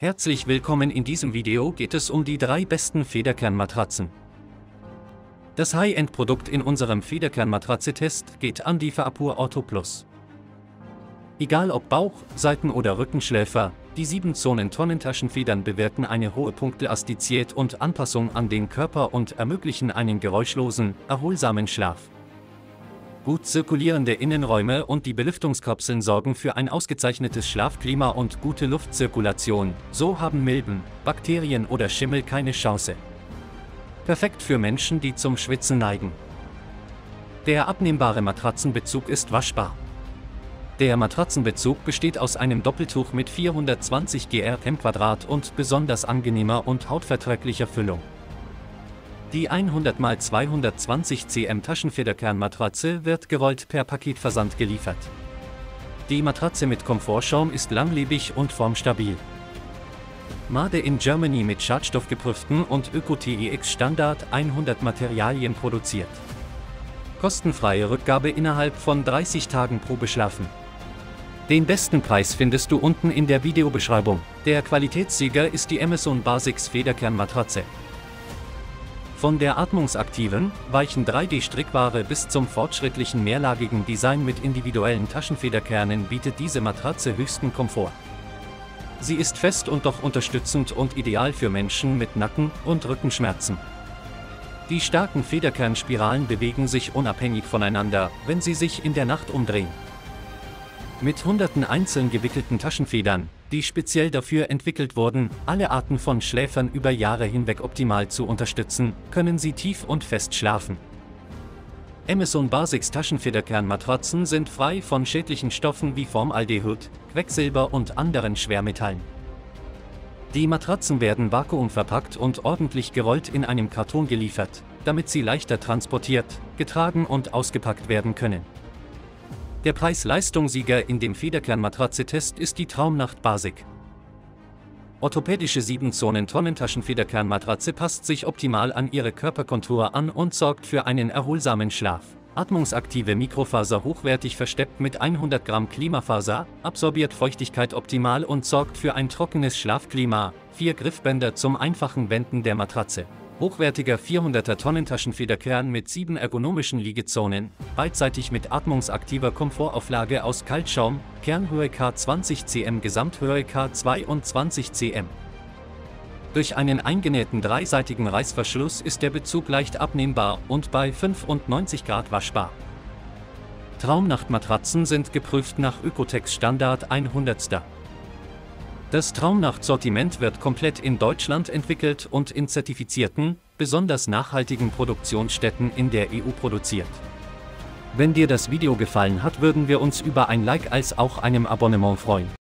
Herzlich willkommen in diesem Video geht es um die drei besten Federkernmatratzen. Das High-End-Produkt in unserem Federkernmatratze-Test geht an die Faapur Ortho Plus. Egal ob Bauch, Seiten- oder Rückenschläfer, die 7-Zonen-Tonnentaschenfedern bewirken eine hohe Punktelastizität und Anpassung an den Körper und ermöglichen einen geräuschlosen, erholsamen Schlaf. Gut zirkulierende Innenräume und die Belüftungskapseln sorgen für ein ausgezeichnetes Schlafklima und gute Luftzirkulation, so haben Milben, Bakterien oder Schimmel keine Chance. Perfekt für Menschen, die zum Schwitzen neigen. Der abnehmbare Matratzenbezug ist waschbar. Der Matratzenbezug besteht aus einem Doppeltuch mit 420 GRM Quadrat und besonders angenehmer und hautverträglicher Füllung. Die 100 x 220 cm Taschenfederkernmatratze wird gerollt per Paketversand geliefert. Die Matratze mit Komfortschaum ist langlebig und formstabil. Made in Germany mit schadstoffgeprüften und Öko-TEX Standard 100 Materialien produziert. Kostenfreie Rückgabe innerhalb von 30 Tagen pro Beschlafen. Den besten Preis findest du unten in der Videobeschreibung. Der Qualitätssieger ist die Amazon Basics Federkernmatratze. Von der atmungsaktiven, weichen 3D-Strickware bis zum fortschrittlichen mehrlagigen Design mit individuellen Taschenfederkernen bietet diese Matratze höchsten Komfort. Sie ist fest und doch unterstützend und ideal für Menschen mit Nacken- und Rückenschmerzen. Die starken Federkernspiralen bewegen sich unabhängig voneinander, wenn sie sich in der Nacht umdrehen. Mit hunderten einzeln gewickelten Taschenfedern, die speziell dafür entwickelt wurden, alle Arten von Schläfern über Jahre hinweg optimal zu unterstützen, können sie tief und fest schlafen. Amazon Basics Taschenfederkernmatratzen sind frei von schädlichen Stoffen wie Formaldehyd, Quecksilber und anderen Schwermetallen. Die Matratzen werden vakuumverpackt und ordentlich gerollt in einem Karton geliefert, damit sie leichter transportiert, getragen und ausgepackt werden können. Der Preis-Leistung-Sieger in dem Federkernmatratze-Test ist die Traumnacht Basic. Orthopädische 7-Zonen-Tonnentaschenfederkernmatratze passt sich optimal an ihre Körperkontur an und sorgt für einen erholsamen Schlaf. Atmungsaktive Mikrofaser hochwertig versteppt mit 100 Gramm Klimafaser, absorbiert Feuchtigkeit optimal und sorgt für ein trockenes Schlafklima. Vier Griffbänder zum einfachen Wenden der Matratze. Hochwertiger 400er Tonnentaschenfederkern mit sieben ergonomischen Liegezonen, beidseitig mit atmungsaktiver Komfortauflage aus Kaltschaum, Kernhöhe K20 cm Gesamthöhe K22 cm. Durch einen eingenähten dreiseitigen Reißverschluss ist der Bezug leicht abnehmbar und bei 95 Grad waschbar. Traumnachtmatratzen sind geprüft nach Ökotex Standard 100. Das Traumnacht-Sortiment wird komplett in Deutschland entwickelt und in zertifizierten, besonders nachhaltigen Produktionsstätten in der EU produziert. Wenn dir das Video gefallen hat, würden wir uns über ein Like als auch einem Abonnement freuen.